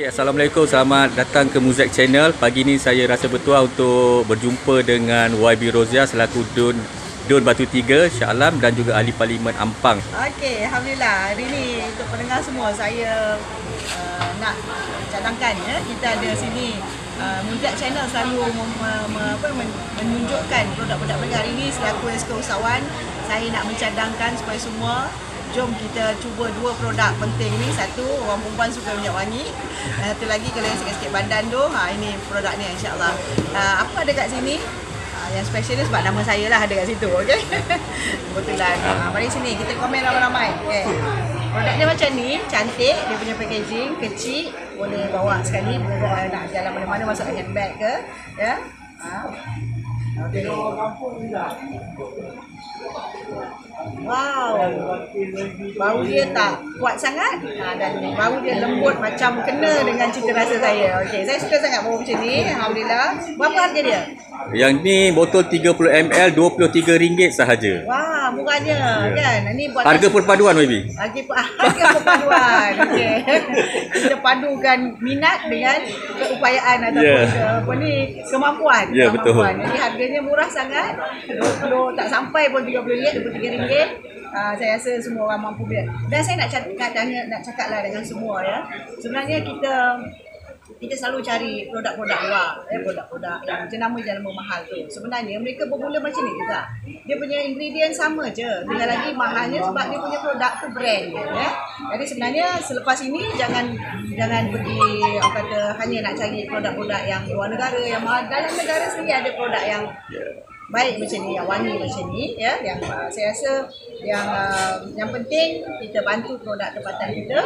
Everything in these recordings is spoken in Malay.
Okay, Assalamualaikum. Selamat datang ke Muzak Channel. Pagi ni saya rasa bertuah untuk berjumpa dengan YB Rozia selaku Dun Dun Batu Tiga, Shah Alam dan juga Ahli Parlimen Ampang. Okey, Alhamdulillah. Hari ni untuk pendengar semua, saya uh, nak cadangkan ya. Kita ada sini uh, Muzak Channel selalu apa, men, menunjukkan produk-produk mereka hari ni selaku esko usahawan. Saya nak mencadangkan supaya semua jom kita cuba dua produk penting ni. Satu orang perempuan suka minyak wangi. Dan satu lagi kalau yang sikit-sikit badan tu ha ini produk ni insyaallah. Uh, apa ada kat sini? Uh, yang special ni sebab nama saya lah ada kat situ okey kebetulan. Uh, mari sini kita komen ramai-ramai okey produk dia macam ni cantik dia punya packaging kecil boleh bawa sekali boleh nak jalan mana-mana masuk handbag ke ya? Ha. Okay. Wow. Bau dia tak kuat sangat ha, dan bau dia lembut macam kena dengan cita rasa saya. Okey, saya suka sangat bau macam ni. Alhamdulillah. Berapa harga dia? Yang ni botol 30ml RM23 sahaja. Wah, murahnya kan. Ini buat Harga perpaduan baby. Harga, harga perpaduan. Okey. Kita padukan minat dengan keupayaan ataupun yeah. apa ni kemampuan. Ya, yeah, betul. Jadi harganya murah sangat. 20 tak sampai pun RM30, RM23. Uh, saya rasa semua orang mampu beli. Dan saya nak cakap tanya nak cakaplah dengan semua ya. Sebenarnya kita kita selalu cari produk-produk luar, ya, produk-produk yang jenama-jenama mahal tu. Sebenarnya mereka bermula macam ni juga. Dia punya ingredient sama je. Tinggal lagi mahalnya sebab dia punya produk tu brand ya. Jadi sebenarnya selepas ini jangan jangan pergi orang kata hanya nak cari produk-produk yang luar negara yang mahal. Dalam negara sendiri ada produk yang baik macam ni, yang wangi macam ni ya, yang uh, saya rasa yang uh, yang penting kita bantu produk tempatan kita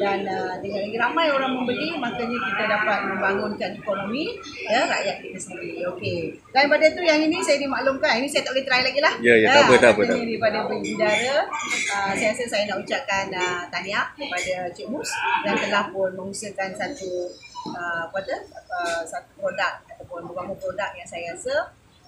dan uh, dengan lagi ramai orang membeli makanya kita dapat membangunkan ekonomi ya rakyat kita sendiri. Okey. Dan pada tu yang ini saya dimaklumkan, ini saya tak boleh try lagi lah. Ya, ya, tak apa, tak apa. Tak. Daripada bidara, uh, saya rasa saya nak ucapkan uh, tahniah kepada Cik Mus dan telah pun mengusahakan satu uh, apa tu, uh, satu produk ataupun beberapa produk yang saya rasa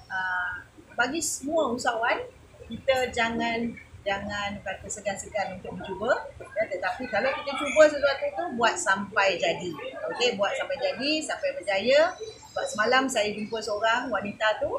Uh, bagi semua usahawan kita jangan jangan kata segan-segan untuk mencuba. Ya, tetapi kalau kita cuba sesuatu tu buat sampai jadi. Okey buat sampai jadi sampai berjaya. Sebab semalam saya jumpa seorang wanita tu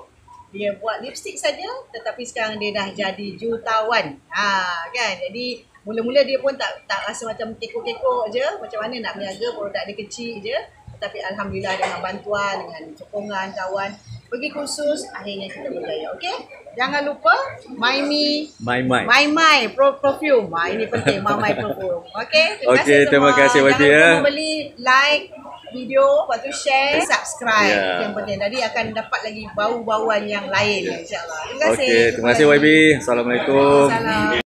dia buat lipstick saja tetapi sekarang dia dah jadi jutawan. Ha kan? Jadi mula-mula dia pun tak tak rasa macam kekok-kekok je macam mana nak berniaga produk dia kecil je. Tetapi alhamdulillah dengan bantuan dengan sokongan kawan pergi kursus akhirnya kita berjaya okey? Jangan lupa my me my my my my pro perfume. Ah ini penting my my perfume. Okey? Terima okay, kasih terima semua. kasih jangan ya. lupa beli like video lepas tu share subscribe. Yeah. yang penting tadi akan dapat lagi bau-bauan yang lain insyaallah. Terima kasih. okey terima kasih YB assalamualaikum. Assalamualaikum